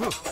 Huh.